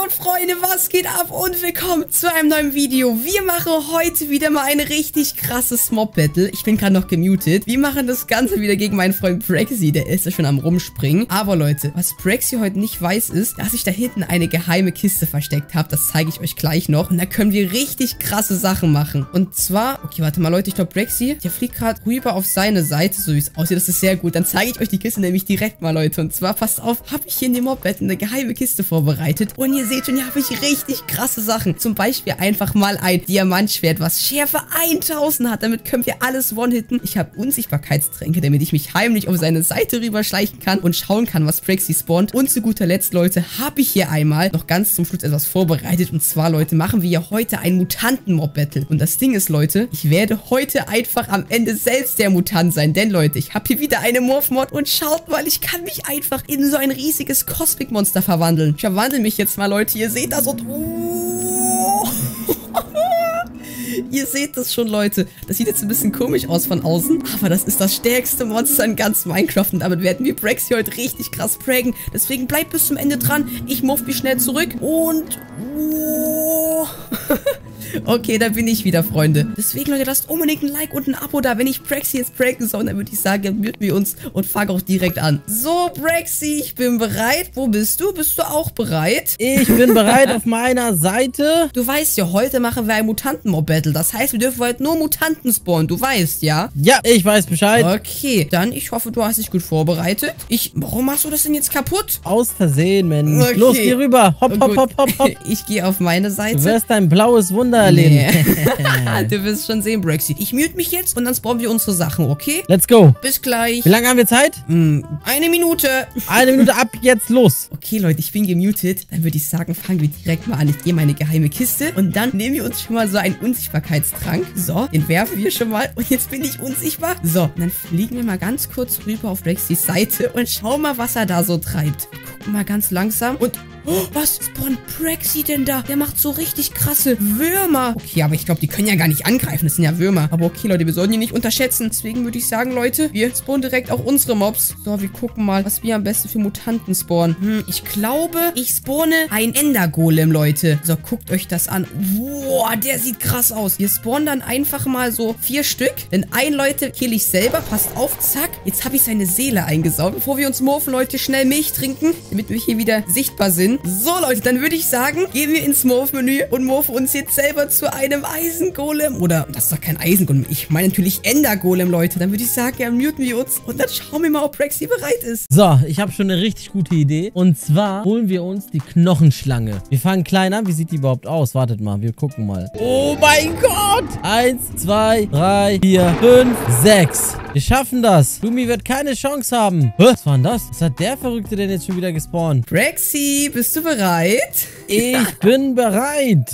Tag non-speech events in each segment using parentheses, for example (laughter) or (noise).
Gott, Freunde, was geht ab und willkommen zu einem neuen Video. Wir machen heute wieder mal ein richtig krasses Mob-Battle. Ich bin gerade noch gemutet. Wir machen das Ganze wieder gegen meinen Freund Brexy, der ist ja schon am rumspringen. Aber Leute, was Brexy heute nicht weiß, ist, dass ich da hinten eine geheime Kiste versteckt habe. Das zeige ich euch gleich noch. Und da können wir richtig krasse Sachen machen. Und zwar, okay, warte mal, Leute, ich glaube Brexy, der fliegt gerade rüber auf seine Seite, so wie es aussieht. Das ist sehr gut. Dann zeige ich euch die Kiste nämlich direkt mal, Leute. Und zwar, passt auf, habe ich hier in dem Mob-Battle eine geheime Kiste vorbereitet. Und ihr seht schon, hier habe ich richtig krasse Sachen. Zum Beispiel einfach mal ein Diamantschwert, was Schärfe 1000 hat. Damit können wir alles one-hitten. Ich habe Unsichtbarkeitstränke, damit ich mich heimlich auf seine Seite rüberschleichen kann und schauen kann, was Praxi spawnt. Und zu guter Letzt, Leute, habe ich hier einmal noch ganz zum Schluss etwas vorbereitet. Und zwar, Leute, machen wir ja heute ein Mutanten-Mob-Battle. Und das Ding ist, Leute, ich werde heute einfach am Ende selbst der Mutant sein. Denn, Leute, ich habe hier wieder eine Morph-Mod und schaut mal, ich kann mich einfach in so ein riesiges Cosmic-Monster verwandeln. Ich verwandle mich jetzt mal, Leute. Ihr seht das und... Oh. (laughs) Ihr seht das schon, Leute. Das sieht jetzt ein bisschen komisch aus von außen, aber das ist das stärkste Monster in ganz Minecraft und damit werden wir Braxy heute richtig krass prägen. Deswegen bleibt bis zum Ende dran. Ich muff mich schnell zurück und... Oh. (laughs) (laughs) Okay, da bin ich wieder, Freunde. Deswegen, Leute, lasst unbedingt ein Like und ein Abo da. Wenn ich Braxy jetzt pranken soll, dann würde ich sagen, muten wir uns und fangen auch direkt an. So, Braxy, ich bin bereit. Wo bist du? Bist du auch bereit? Ich bin bereit auf meiner Seite. Du weißt ja, heute machen wir ein Mutanten-Mob-Battle. Das heißt, wir dürfen heute nur Mutanten spawnen. Du weißt, ja? Ja, ich weiß Bescheid. Okay, dann ich hoffe, du hast dich gut vorbereitet. Ich, warum machst du das denn jetzt kaputt? Aus Versehen, Mensch. Okay. Los, geh rüber. Hopp, hopp, hopp, hopp, hopp. (laughs) Ich gehe auf meine Seite. Du wirst ein blaues Wunder erleben. Nee. (laughs) du wirst schon sehen, Brexy. Ich mute mich jetzt und dann spawnen wir unsere Sachen, okay? Let's go. Bis gleich. Wie lange haben wir Zeit? Hm, eine Minute. Eine Minute ab jetzt los. (laughs) Okay, Leute, ich bin gemutet. Dann würde ich sagen, fangen wir direkt mal an. Ich gehe meine geheime Kiste und dann nehmen wir uns schon mal so einen Unsichtbarkeitstrank. So, den werfen wir schon mal und jetzt bin ich unsichtbar. So, und dann fliegen wir mal ganz kurz rüber auf Brexys Seite und schauen mal, was er da so treibt. Wir gucken mal ganz langsam und Oh, was spawnt Praxi denn da? Der macht so richtig krasse Würmer. Okay, aber ich glaube, die können ja gar nicht angreifen. Das sind ja Würmer. Aber okay, Leute, wir sollten die nicht unterschätzen. Deswegen würde ich sagen, Leute, wir spawnen direkt auch unsere Mobs. So, wir gucken mal, was wir am besten für Mutanten spawnen. Hm, ich glaube, ich spawne ein Endergolem, Leute. So, guckt euch das an. Boah, der sieht krass aus. Wir spawnen dann einfach mal so vier Stück. Denn ein, Leute, kill ich selber. Passt auf, zack. Jetzt habe ich seine Seele eingesaugt. Bevor wir uns morphen, Leute, schnell Milch trinken, damit wir hier wieder sichtbar sind. So, Leute, dann würde ich sagen, gehen wir ins Morph-Menü und morphen uns jetzt selber zu einem Eisengolem. Oder, das ist doch kein Eisengolem. Ich meine natürlich Endergolem, Leute. Dann würde ich sagen, ja, muten wir uns und dann schauen wir mal, ob Rexy bereit ist. So, ich habe schon eine richtig gute Idee. Und zwar holen wir uns die Knochenschlange. Wir fangen klein an. Wie sieht die überhaupt aus? Wartet mal, wir gucken mal. Oh mein Gott! Eins, zwei, drei, vier, fünf, sechs. Wir schaffen das. Lumi wird keine Chance haben. Hä? Was war denn das? Was hat der Verrückte denn jetzt schon wieder gespawnt? Rexy, bist du bereit? Ich bin bereit.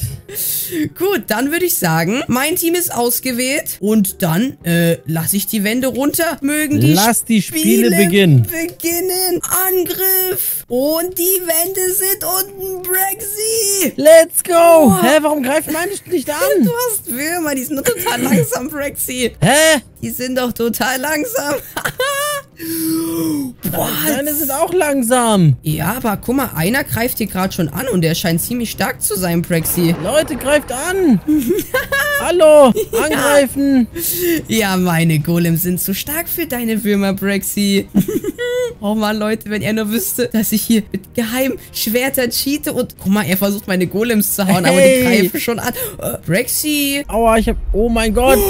Gut, dann würde ich sagen, mein Team ist ausgewählt. Und dann äh, lasse ich die Wände runter. Mögen die Lass die Spiele, Spiele beginnen. beginnen. Angriff. Und die Wände sind unten, Brexy. Let's go. Oh. Hä, warum greift meine nicht an? Du hast Würmer, die sind nur total langsam, Brexy. Hä? Die sind doch total langsam. (laughs) Boah, deine sind auch langsam. Ja, aber guck mal, einer greift hier gerade schon an und der scheint ziemlich stark zu sein, Prexy. Leute, greift an. (laughs) Hallo, angreifen. Ja, meine Golems sind zu stark für deine Würmer, Prexy. (laughs) oh Mann, Leute, wenn er nur wüsste, dass ich hier mit geheimen Schwertern cheate und... Guck mal, er versucht meine Golems zu hauen, hey. aber die greifen schon an. Uh, Prexy. Aua, ich hab... Oh mein Gott. (gasps)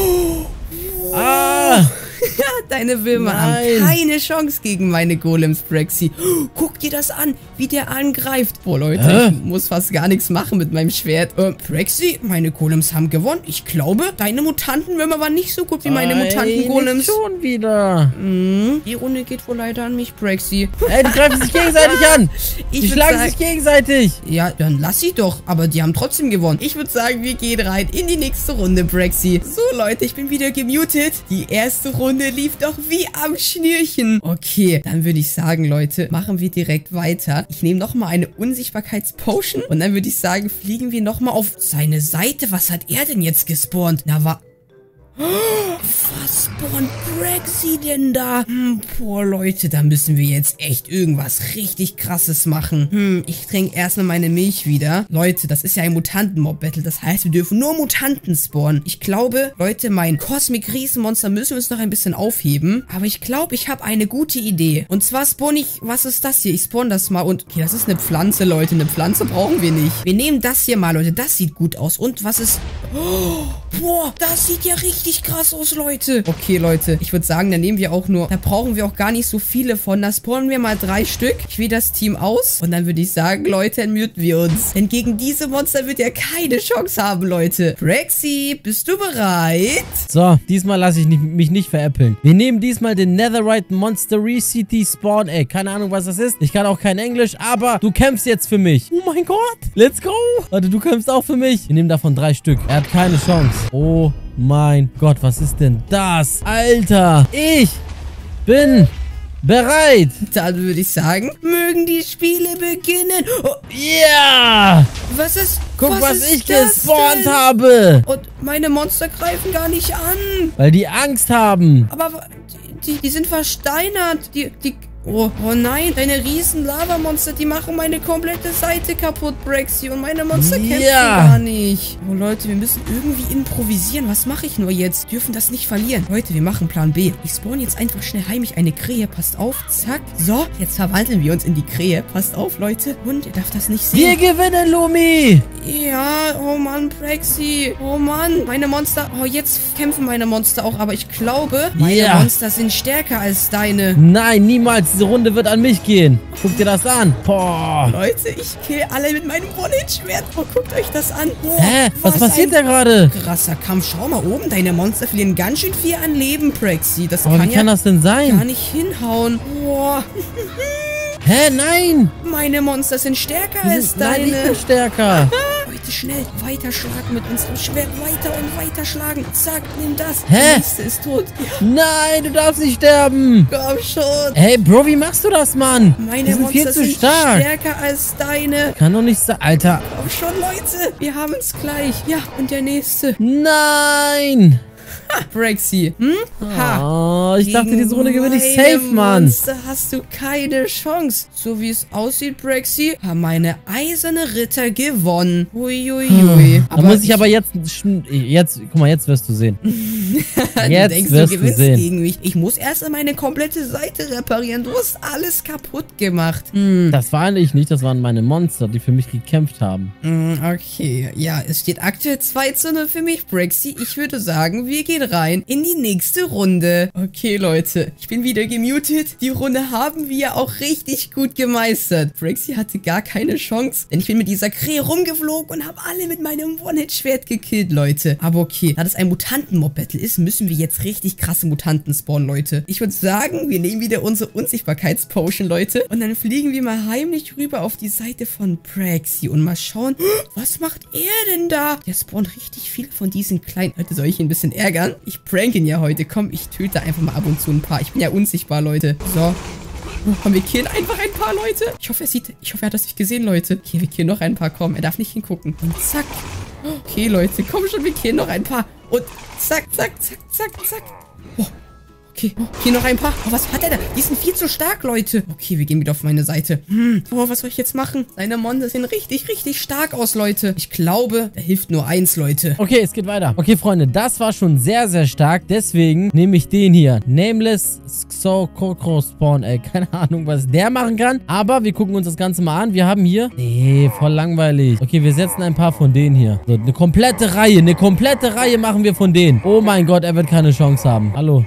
Ah! (laughs) Deine Würmer Nein. haben keine Chance gegen meine Golems, Brexy. (gasps) guck dir das an, wie der angreift. Boah, Leute, Hä? ich muss fast gar nichts machen mit meinem Schwert. Äh, Brexy, meine Golems haben gewonnen. Ich glaube, deine Mutantenwürmer waren nicht so gut wie meine Mutanten-Golems. schon wieder. Mhm. Die Runde geht wohl leider an mich, Brexy. (laughs) Ey, die greifen sich gegenseitig (laughs) an. Ich die schlagen sagen, sich gegenseitig. Ja, dann lass sie doch. Aber die haben trotzdem gewonnen. Ich würde sagen, wir gehen rein in die nächste Runde, Brexy. So, Leute, ich bin wieder gemutet. Die erste Runde lief doch wie am Schnürchen. Okay, dann würde ich sagen, Leute, machen wir direkt weiter. Ich nehme nochmal eine Unsichtbarkeitspotion und dann würde ich sagen, fliegen wir nochmal auf seine Seite. Was hat er denn jetzt gespawnt? Na, war... Was spawnt Brexy denn da? Hm, boah, Leute, da müssen wir jetzt echt irgendwas richtig krasses machen. Hm, ich trinke erstmal meine Milch wieder. Leute, das ist ja ein Mutanten-Mob-Battle. Das heißt, wir dürfen nur Mutanten spawnen. Ich glaube, Leute, mein Cosmic-Riesenmonster müssen wir uns noch ein bisschen aufheben. Aber ich glaube, ich habe eine gute Idee. Und zwar spawn ich... Was ist das hier? Ich spawn das mal und... Okay, das ist eine Pflanze, Leute. Eine Pflanze brauchen wir nicht. Wir nehmen das hier mal, Leute. Das sieht gut aus. Und was ist... Oh, boah, das sieht ja richtig krass aus, Leute. Okay, Leute. Ich würde sagen, da nehmen wir auch nur... Da brauchen wir auch gar nicht so viele von. Da spawnen wir mal drei Stück. Ich wähle das Team aus. Und dann würde ich sagen, Leute, dann muten wir uns. Denn gegen diese Monster wird er keine Chance haben, Leute. Rexy, bist du bereit? So, diesmal lasse ich nicht, mich nicht veräppeln. Wir nehmen diesmal den Netherite Monster City Spawn Egg. Keine Ahnung, was das ist. Ich kann auch kein Englisch, aber du kämpfst jetzt für mich. Oh mein Gott. Let's go. Warte, du kämpfst auch für mich. Wir nehmen davon drei Stück. Er hat keine Chance. Oh mein Gott, was ist denn das? Alter, ich bin bereit. Dann würde ich sagen, mögen die Spiele beginnen. Oh, Ja. was ist... Guck, was, ist ich gespawnt denn? habe. Und meine Monster greifen gar nicht an. Weil die Angst haben. Aber die, die, die sind versteinert. Die, die... Oh, oh nein, deine riesen Lavamonster, die machen meine komplette Seite kaputt, Brexy. Und meine Monster kämpfen Ja. gar nicht. Oh Leute, wir müssen irgendwie improvisieren. Was mache ich nur jetzt? Dürfen das nicht verlieren. Leute, wir machen Plan B. Ich spawn jetzt einfach schnell heimlich eine Krähe. Passt auf. Zack. So, jetzt verwandeln wir uns in die Krähe. Passt auf, Leute. Und ihr darf das nicht Wir sehen. gewinnen, Lumi. Ja, oh Mann, Brexy. Oh Mann, meine Monster. Oh, jetzt kämpfen meine Monster auch. Aber ich glaube, meine Ja. Monster sind stärker als deine. Nein, niemals. Diese Runde wird an mich gehen. Guck dir das an. Boah. Leute, ich kill alle mit meinem One-Hit-Schwert. Oh, guckt euch das an. Boah, Hä? Was passiert ein da gerade? Krasser Kampf. Schau mal oben. Deine Monster verlieren ganz schön viel an Leben, Brexy. Das Aber kann wie ja kann das denn gar sein? nicht hinhauen. Boah, (laughs) Hä, nein. meine Monster sind stärker als sind, nein, ich deine. bin stärker. (laughs) Leute, schnell weiterschlagen mit unserem Schwert. Weiter und weiter schlagen. Zack, nimm das. Hä? Der nächste ist tot. Ja, Nein, du darfst nicht sterben. komm schon. Ey, Bro, wie machst du das, Mann? Meine sind Monster viel zu sind stark. stärker als deine. Kann doch nicht sein. Alter. Komm schon, Leute. Wir haben es gleich. Ja, und der nächste. Nein. Brexy. Hm? Ha. Oh, ich dachte, Gegen diese Runde gewinne ich safe, Mann. Monster hast du keine Chance. So wie es aussieht, Brexy, haben meine eiserne Ritter gewonnen. Huiuiui. Da muss ich aber jetzt, jetzt, guck mal, jetzt wirst du sehen. (laughs) du jetzt denkst, wirst du du gewinnst sehen. gegen mich. Ich muss erst mal meine komplette Seite reparieren. Du hast alles kaputt gemacht. Hm. Das war ich nicht, das waren meine Monster, die für mich gekämpft haben. Hm, Okay, ja, es steht aktuell 2 zu 0 für mich, Brexy. Ich würde sagen, wir gehen rein in die nächste Runde. Okay, Leute, ich bin wieder gemutet. Die Runde haben wir auch richtig gut gemeistert. Brexy hatte gar keine Chance, denn ich bin mit dieser Krähe rumgeflogen und habe alle mit meinem One-Hit-Schwert gekillt, Leute. Aber okay, da das ein Mutanten-Mob-Battle ist, müssen wir jetzt richtig krasse Mutanten spawnen, Leute. Ich würde sagen, wir nehmen wieder unsere Unsichtbarkeitspotion, Leute, und dann fliegen wir mal heimlich rüber auf die Seite von Praxi und mal schauen, (gasps) was macht er denn da? Der spawnt richtig viele von diesen kleinen... Leute, soll ich ihn ein bisschen ärgern? Ich prank ihn ja heute. Komm, ich töte einfach mal ab und zu ein paar. Ich bin ja unsichtbar, Leute. So. Komm, wir killen einfach ein paar Leute. Ich hoffe, er sieht... Ich hoffe, er hat das nicht gesehen, Leute. Okay, wir killen noch ein paar. Komm, er darf nicht hingucken. Und zack. Okay, Leute, komm schon, wir killen noch ein paar. Und zack, zack, zack, zack, zack. Oh, Okay, hier noch ein paar. Oh, was hat er da? Die sind viel zu stark, Leute. Okay, wir gehen wieder auf meine Seite. Hm, oh, was soll ich jetzt machen? Seine Monster sehen richtig, richtig stark aus, Leute. Ich glaube, da hilft nur eins, Leute. Okay, es geht weiter. Okay, Freunde, das war schon sehr, sehr stark. Deswegen nehme ich den hier. Nameless Xokokro Spawn Egg. (laughs) Keine Ahnung, was der machen kann. Aber wir gucken uns das Ganze mal an. Wir haben hier... Nee, voll langweilig. Okay, wir setzen ein paar von denen hier. So, eine komplette Reihe. Eine komplette Reihe machen wir von denen. Oh mein Gott, er wird keine Chance haben. Hallo.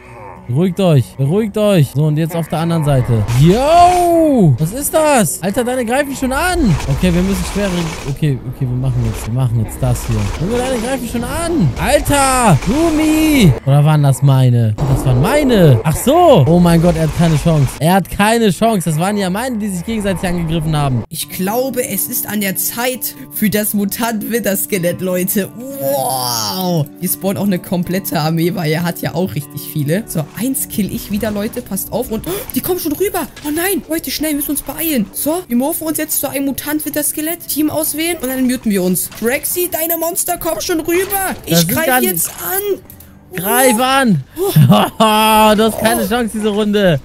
Beruhigt euch. Beruhigt euch. So, und jetzt auf der anderen Seite. Yo! Was ist das? Alter, deine greifen schon an. Okay, wir müssen schwere... Okay, okay, wir machen jetzt... Wir machen jetzt das hier. Junge, deine greifen schon an. Alter! Lumi! Oder waren das meine? Das waren meine. Ach so. Oh mein Gott, er hat keine Chance. Er hat keine Chance. Das waren ja meine, die sich gegenseitig angegriffen haben. Ich glaube, es ist an der Zeit für das Mutant-Winter-Skelett, Leute. Wow! Wir spawnen auch eine komplette Armee, weil er hat ja auch richtig viele. So, eins kill ich wieder, Leute. Passt auf. Und oh, die kommen schon rüber. Oh nein, Leute, schnell, wir müssen uns beeilen. So, wir morphen uns jetzt zu einem Mutant-Winter-Skelett. Team auswählen und dann muten wir uns. Drexy, deine Monster kommen schon rüber. Das Ich greife jetzt an. Greif an! (laughs) du hast keine Chance diese Runde.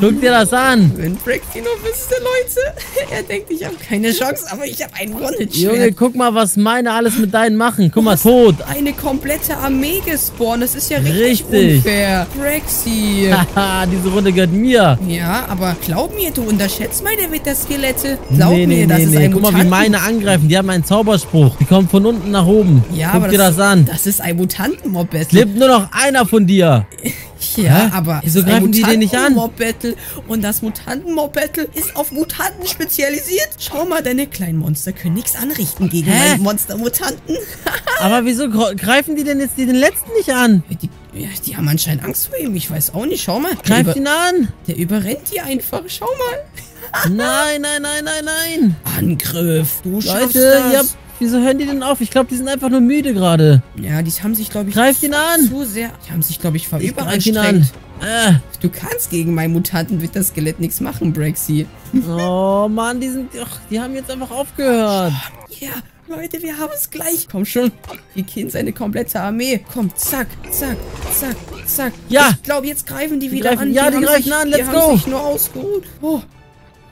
Guck dir das an. Wenn Braxy nur wüsste, Leute. (laughs) er denkt, ich habe keine Chance, aber ich habe ein One-Hit-Schwert. Junge, guck mal, was meine alles mit deinen machen. Guck mal, tot. Eine komplette Armee gespawnt. Das ist ja richtig, Richtig. unfair. Braxy. (laughs) Haha, diese Runde gehört mir. ja, aber glaub mir, du unterschätzt meine Witterskelette. Glaub nee, nee, mir, das nee, ist nee. ein Guck mal, wie meine angreifen. Die haben einen Zauberspruch. Die kommen von unten nach oben. Ja, Guck aber dir das, an. Das ist ein Mutanten-Mob-Battle. Lebt nur noch einer von dir. (laughs) Ja, Hä? aber Wieso greifen die den nicht an? Mutanten-Mob-Battle. Und das Mutanten-Mob-Battle ist auf Mutanten spezialisiert. Schau mal, deine kleinen Monster können nichts anrichten gegen Hä? meine Monster-Mutanten. (laughs) Aber wieso gre- greifen die denn jetzt den letzten nicht an? Die, ja, die haben anscheinend Angst vor ihm. Ich weiß auch nicht. Schau mal. Greift ihn an. der überrennt die einfach. Schau mal. Nein, nein, nein, nein, nein. Angriff. Du schaffst Leute, das. ihr habt, wieso hören die denn auf? Ich glaube, die sind einfach nur müde gerade. Ja, die haben sich, glaube ich, Greift ihn an. zu sehr. Die haben sich, glaube ich, greif verüberanstrengt. an. Äh. Du kannst gegen mein Mutanten-Witterskelett nichts machen, Braxy. Oh Mann, die sind. Ach, die haben jetzt einfach aufgehört. Ja, Leute, wir haben es gleich. Komm schon. Wir killen seine komplette Armee. Komm, zack, zack, zack, zack. Ja. Ich glaube, jetzt greifen die wieder greifen- an. ja, die haben greifen sich, an. Die Let's haben go. sich nur ausgeruht. Oh.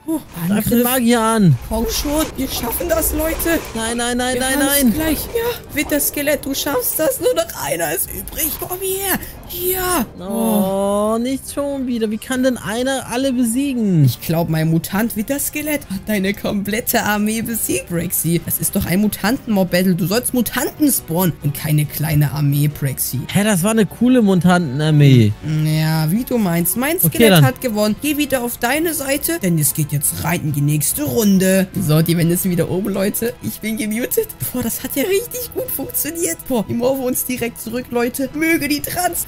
Oh, Greif den Angriff. Magier an. Komm schon, wir schaffen das, Leute. Nein, nein, nein, Wir nein, nein. gleich. Ja, Witterskelett, du schaffst das. Nur noch einer ist übrig. Komm her. Ja. Oh. Oh, nicht schon wieder. Wie kann denn einer alle besiegen? Ich glaube, mein Mutant Witterskelett hat deine komplette Armee besiegt, Braxy. Das ist doch ein Mutanten-Mob-Battle. Du sollst Mutanten spawnen und keine kleine Armee, Braxy. Hä, das war eine coole Mutantenarmee. Ja, wie du meinst. Mein Okay, Skelett dann. hat gewonnen. Geh wieder auf deine Seite, denn es geht jetzt rein in die nächste Runde. So, die Wände sind wieder oben, Leute. Ich bin gemutet. Boah, das hat ja richtig gut funktioniert. Boah, wir mauern uns direkt zurück, Leute. Möge die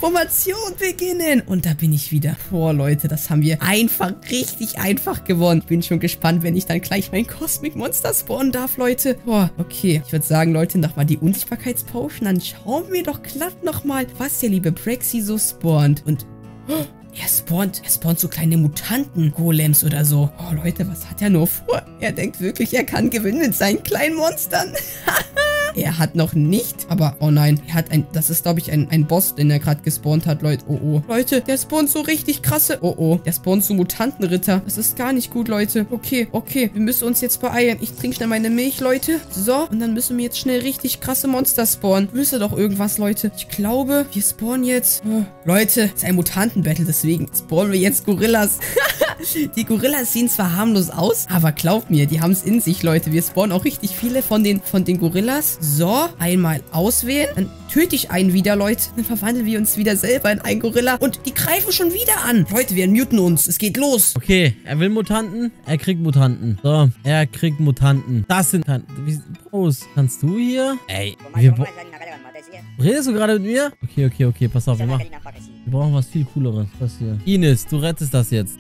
Transformation beginnen. Und da bin ich wieder. Boah, Leute, das haben wir einfach, richtig einfach gewonnen. Bin schon gespannt, wenn ich dann gleich mein Cosmic Monster spawnen darf, Leute. Boah, okay. Ich würde sagen, Leute, nochmal die Unsichtbarkeitspotion. Dann schauen wir doch glatt nochmal, was der liebe Braxy so spawnt. Und er spawnt, er spawnt so kleine Mutanten-Golems oder so. Oh, Leute, was hat er nur vor? Er denkt wirklich, er kann gewinnen mit seinen kleinen Monstern. (laughs) er hat noch nicht, aber, oh nein, er hat ein, das ist, glaube ich, ein, ein Boss, den er gerade gespawnt hat, Leute. Oh, oh. Leute, der spawnt so richtig krasse, oh, oh. Der spawnt so Mutantenritter. Das ist gar nicht gut, Leute. Okay, okay, wir müssen uns jetzt beeilen. Ich trinke schnell meine Milch, Leute. So, und dann müssen wir jetzt schnell richtig krasse Monster spawnen. Müsste doch irgendwas, Leute. Ich glaube, wir spawnen jetzt, oh, Leute, es ist ein Mutanten-Battle, deswegen spawnen wir jetzt Gorillas. (laughs) die Gorillas sehen zwar harmlos aus, aber glaubt mir, die haben es in sich, Leute. Wir spawnen auch richtig viele von den, von den Gorillas. So, einmal auswählen. Dann töte ich einen wieder, Leute. Dann verwandeln wir uns wieder selber in einen Gorilla. Und die greifen schon wieder an. Leute, wir muten uns. Es geht los. Okay, er will Mutanten, er kriegt Mutanten. So, er kriegt Mutanten. Das sind Bros, kannst du hier? Ey, wir redest du gerade mit mir? Okay, okay, okay, pass auf, wir machen. Wir brauchen was viel cooleres. Das hier. Ines, du rettest das jetzt.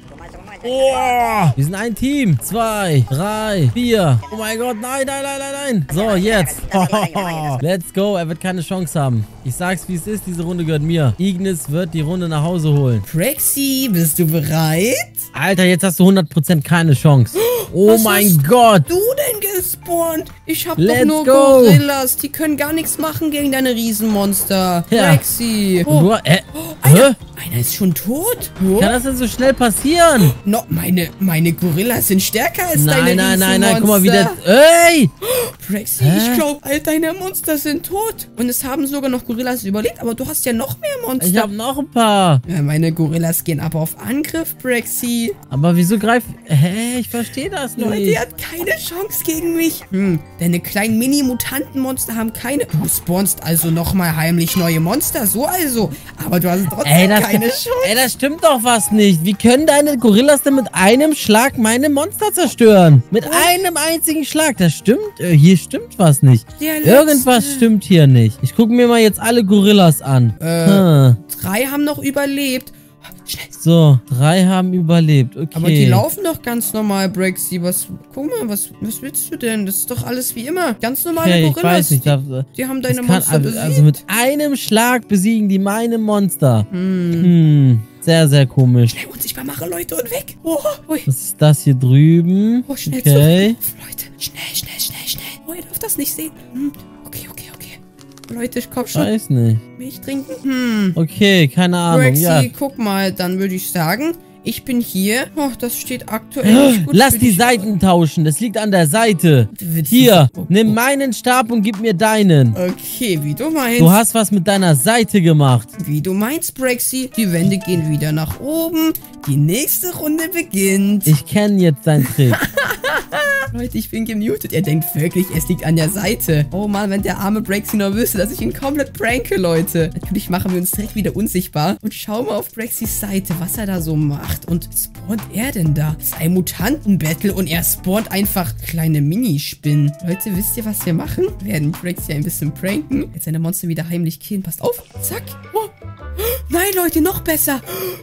Oh, wir sind ein Team. Zwei, drei, vier. Oh mein Gott, nein, nein, nein, nein, nein. So, jetzt. Let's go. Er wird keine Chance haben. Ich sag's, wie es ist. Diese Runde gehört mir. Ignis wird die Runde nach Hause holen. Praxi, bist du bereit? Alter, jetzt hast du 100% keine Chance. (gasps) Oh Was mein hast Gott. Du denn gespawnt? Ich hab doch Let's nur go. Gorillas. Die können gar nichts machen gegen deine Riesenmonster. Ja. Und Oh, Du, äh, einer, hä? Einer ist schon tot. Oh. Kann das denn so schnell passieren? No, meine, meine Gorillas sind stärker als deine Nein, nein, nein, nein, guck mal, wie der... Ey! Praxi, Hä? ich glaube, all deine Monster sind tot. Und es haben sogar noch Gorillas überlebt, aber du hast ja noch mehr Monster. Ich hab noch ein paar. ja, meine Gorillas gehen aber auf Angriff, Praxi. Aber wieso greift... Hä? Ich verstehe das Leute, nicht. ihr habt keine Chance gegen mich. Hm, deine kleinen Mini-Mutanten-Monster haben keine... Du spawnst also nochmal heimlich neue Monster, so also. Aber du hast trotzdem Ey das, keine Chance. ey, das stimmt doch was nicht. Wie können deine Gorillas denn mit einem Schlag meine Monster zerstören? Mit einem einzigen Schlag. Das stimmt. Äh, hier stimmt was nicht. Irgendwas stimmt hier nicht. Ich gucke mir mal jetzt alle Gorillas an. Äh. Hm. Drei haben noch überlebt. So, drei haben überlebt. Okay. Aber die laufen doch ganz normal, Braxy. Was, guck mal, was, was willst du denn? Das ist doch alles wie immer. Ganz normale Okay, ich Gorillas. weiß nicht. Das, Die haben deine kann, Monster also, besiegt. also mit einem Schlag besiegen die meine Monster. hm. Hm, sehr, sehr komisch. Schnell unsichtbar machen, Leute, und weg. Oh, ui. Was ist das hier drüben? Oh, schnell Okay. zurück. Leute, schnell, schnell, schnell, schnell. Oh, ihr dürft das nicht sehen. Hm. Leute, ich komm schon. Weiß nicht. Milch trinken? Hm. Okay, keine Ahnung. Rexy, Ja. guck mal, dann würde ich sagen, ich bin hier. Oh, das steht aktuell nicht gut Lass die. Seiten tauschen. Das liegt an der Seite. Hier, nimm meinen Stab und gib mir deinen. Okay, wie du meinst. Du hast was mit deiner Seite gemacht. Wie du meinst, Brexy. Die Wände gehen wieder nach oben. Die nächste Runde beginnt. Ich kenne jetzt deinen Trick. (laughs) Leute, ich bin gemutet. Er denkt wirklich, es liegt an der Seite. Oh Mann, wenn der arme Brexy nur wüsste, dass ich ihn komplett pranke, Leute. Natürlich machen wir uns direkt wieder unsichtbar. Und schauen mal auf Brexys Seite, was er da so macht. Und spawnt er denn da? Das ist ein Mutanten-Battle und er spawnt einfach kleine Minispinnen. Leute, wisst ihr, was wir machen? Wir werden Brexy ein bisschen pranken. Jetzt seine Monster wieder heimlich killen. Passt auf. Zack. Oh. Nein, Leute, noch besser.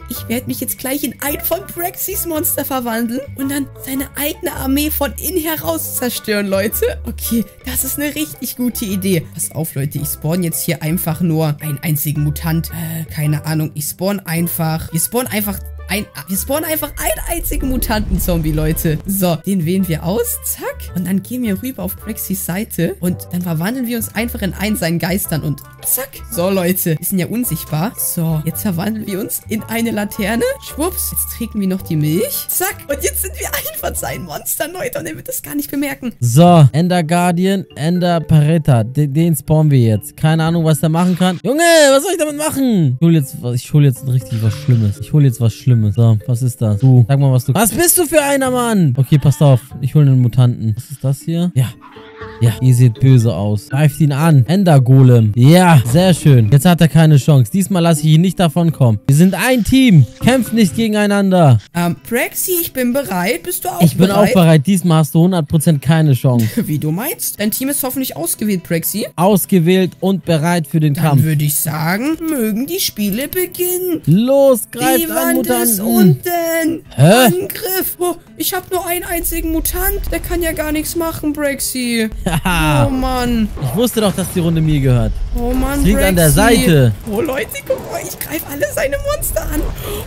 Ich werde mich jetzt gleich in ein von Brexys Monster verwandeln und dann seine eigene Armee von innen heraus zerstören, Leute. Okay, das ist eine richtig gute Idee. Passt auf, Leute, ich spawn jetzt hier einfach nur einen einzigen Mutant. Äh, keine Ahnung, ich spawn einfach... Wir spawnen einfach... Ein, wir spawnen einfach einen einzigen Mutanten-Zombie, Leute. So, den wählen wir aus. Zack. Und dann gehen wir rüber auf Brexys Seite. Und dann verwandeln wir uns einfach in einen seinen Geistern. Und zack. So, Leute. Wir sind ja unsichtbar. So, jetzt verwandeln wir uns in eine Laterne. Schwupps. Jetzt trinken wir noch die Milch. Zack. Und jetzt sind wir ein von seinen Monstern, Leute. Und er wird das gar nicht bemerken. So, Ender Guardian, Ender Paretta. Den, den spawnen wir jetzt. Keine Ahnung, was der machen kann. Junge, was soll ich damit machen? Ich hol jetzt, hol jetzt richtig was Schlimmes. Ich hol jetzt was Schlimmes. So, was ist das? Du, sag mal, was du... Was bist du für einer, Mann? Okay, passt auf. Ich hol einen Mutanten. Was ist das hier? Ja. Ja, ihr seht böse aus. Greift ihn an. Ender Golem. Ja, sehr schön. Jetzt hat er keine Chance. Diesmal lasse ich ihn nicht davon kommen. Wir sind ein Team. Kämpft nicht gegeneinander. Ähm, Brexy, ich bin bereit. Bist du auch Ich bin bereit? auch bereit. Diesmal hast du 100% keine Chance. (laughs) Wie du meinst. Dein Team ist hoffentlich ausgewählt, Brexy. Ausgewählt und bereit für den Dann Kampf. würde ich sagen, mögen die Spiele beginnen. Los, greift Die an, Wand ist Mutanten. unten. Hä? Angriff. Oh, ich habe nur einen einzigen Mutant. Der kann ja gar nichts machen, Brexy. (laughs) Oh. Mann. ich wusste doch, dass die Runde mir gehört. Oh Mann, Es liegt Brexy. an der Seite. Oh Leute, guck mal, ich greife alle seine Monster an.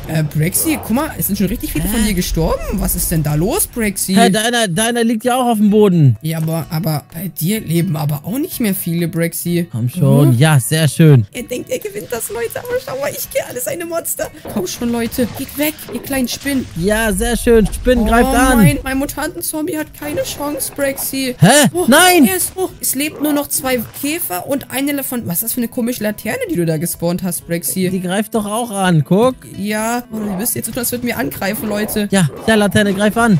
Äh, Brexy, guck mal, es sind schon richtig viele von dir gestorben. Was ist denn da los, Brexy? Hey, deiner, deiner liegt ja auch auf dem Boden. ja, aber, aber bei dir leben aber auch nicht mehr viele, Brexy. Komm schon. Ja, sehr schön. Er denkt, er gewinnt das, Leute. Aber schau mal, ich gehe alle seine Monster. Komm schon, Leute. Geht weg, ihr kleinen Spinnen. Ja, sehr schön. Spinnen, oh, greift an. Mein, mein Mutantenzombie hat keine Chance, Brexy. Hä? Oh, Nein! Er ist, oh, es lebt nur noch zwei Käfer und eine davon. Was ist das für eine komische Laterne, die du da gespawnt hast, Brexy? Die greift doch auch an. Guck. Ja, oh, du bist jetzt so, als würden wir angreifen, Leute. Ja, ja, Laterne, greif an.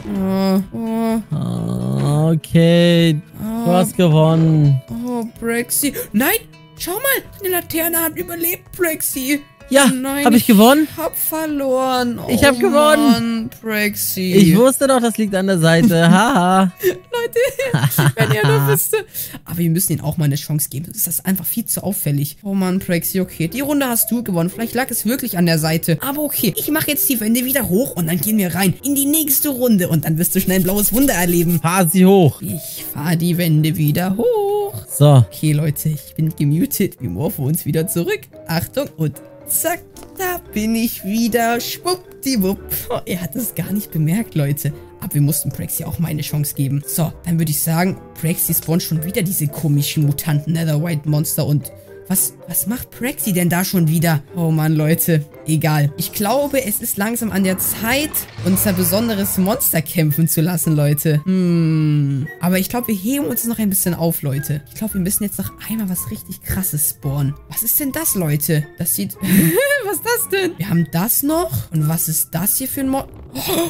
Oh, oh, Okay. Du hast gewonnen. oh, Brexy. Nein, schau mal, deine Laterne hat überlebt, Brexy. Ja, Nein, hab ich gewonnen? hab verloren. Ich hab oh, gewonnen. Mann. Ich wusste doch, das liegt an der Seite. (laughs) Haha. Leute, (laughs) wenn ihr nur wüsste. Aber wir müssen ihnen auch mal eine Chance geben. Das ist einfach viel zu auffällig. Oh Mann, Prexy, okay. Die Runde hast du gewonnen. Vielleicht lag es wirklich an der Seite. Aber okay, ich mache jetzt die Wände wieder hoch und dann gehen wir rein in die nächste Runde. Und dann wirst du schnell ein blaues Wunder erleben. Fahr sie hoch. Ich fahre die Wände wieder hoch. So. Okay, Leute, ich bin gemutet. Wir morphen uns wieder zurück. Achtung und zack, da bin ich wieder. Schwuppdiwupp. Oh, er hat es gar nicht bemerkt, Leute. Aber wir mussten Prexy auch mal eine Chance geben. So, dann würde ich sagen, Prexy spawnt schon wieder diese komischen Mutanten Nether White Monster und... Was, was macht Prexy denn da schon wieder? Oh Mann, Leute. Egal. Ich glaube, es ist langsam an der Zeit, unser besonderes Monster kämpfen zu lassen, Leute. Hm. Aber ich glaube, wir heben uns noch ein bisschen auf, Leute. Ich glaube, wir müssen jetzt noch einmal was richtig krasses spawnen. Was ist denn das, Leute? Das sieht... (laughs) was ist das denn? Wir haben das noch. Und was ist das hier für ein Mod?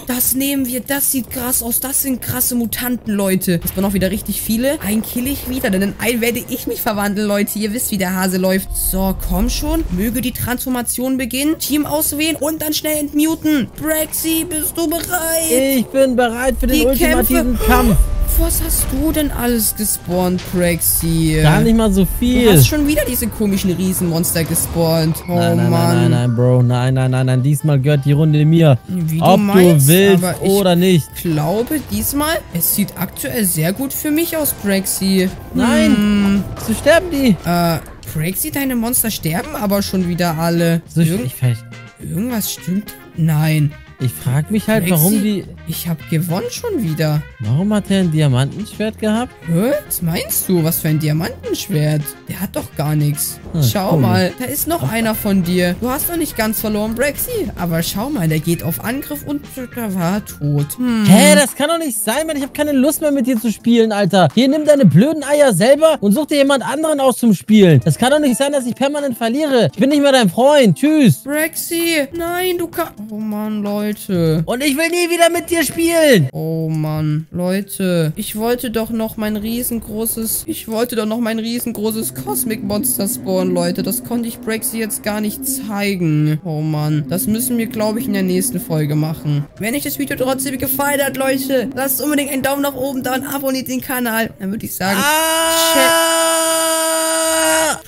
Das nehmen wir. Das sieht krass aus. Das sind krasse Mutanten, Leute. Es waren auch wieder richtig viele. Einen kill ich wieder, denn in einen werde ich mich verwandeln, Leute. Ihr wisst, wie der Hase läuft. So, komm schon. Möge die Transformation beginnen. Team auswählen und dann schnell entmuten. Brexy, bist du bereit? Ich bin bereit für den Die ultimativen Kämpfe. Kampf. Was hast du denn alles gespawnt, Brexy? Gar nicht mal so Du viel. hast schon wieder diese komischen Riesenmonster gespawnt. Oh Nein, nein, Mann. nein, nein, nein, Bro. Nein, nein, nein, nein. Diesmal gehört die Runde mir. Wie du Ob meinst, du willst ich oder nicht. glaube diesmal, es sieht aktuell sehr gut für mich aus, Brexy. Nein. Hm, So sterben die. äh, Brexy, deine Monster sterben aber schon wieder alle. So, Irgend ich, ich, irgendwas stimmt? Nein. ich frage mich halt, Lexi? warum die... Ich habe gewonnen schon wieder. Warum hat er ein Diamantenschwert gehabt? Hä? Was meinst du? Was für ein Diamantenschwert? Der hat doch gar nichts. Ah, schau komisch. mal, da ist noch einer von dir. Du hast noch nicht ganz verloren, Brexy. Aber schau mal, der geht auf Angriff und der war tot. Hm. Hä, das kann doch nicht sein, Mann. Ich habe keine Lust mehr mit dir zu spielen, Alter. Hier, nimm deine blöden Eier selber und such dir jemand anderen aus zum Spielen. Das kann doch nicht sein, dass ich permanent verliere. Ich bin nicht mehr dein Freund. Tschüss. Brexy, nein, du kannst... Oh Mann, Leute. Und ich will nie wieder mit dir spielen. Oh Mann, Leute, ich wollte doch noch mein riesengroßes, ich wollte doch noch mein riesengroßes Cosmic Monster spawnen, Leute. Das konnte ich Brexy jetzt gar nicht zeigen. Oh Mann, das müssen wir, glaube ich, in der nächsten Folge machen. Wenn euch das Video trotzdem gefallen hat, Leute, lasst unbedingt einen Daumen nach oben da und abonniert den Kanal. Dann würde ich sagen, Ah!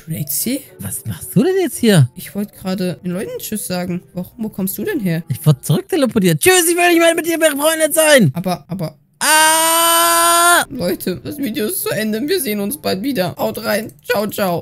Brexy, Was machst du denn jetzt hier? ich wollte gerade den Leuten Tschüss sagen. Warum, wo kommst du denn her? Ich wurde zurückteleportiert. Tschüss, ich will nicht mehr mit dir befreundet sein. Aber, aber, Ah! Leute, das Video ist zu Ende. Wir sehen uns bald wieder. Haut rein. Ciao, ciao.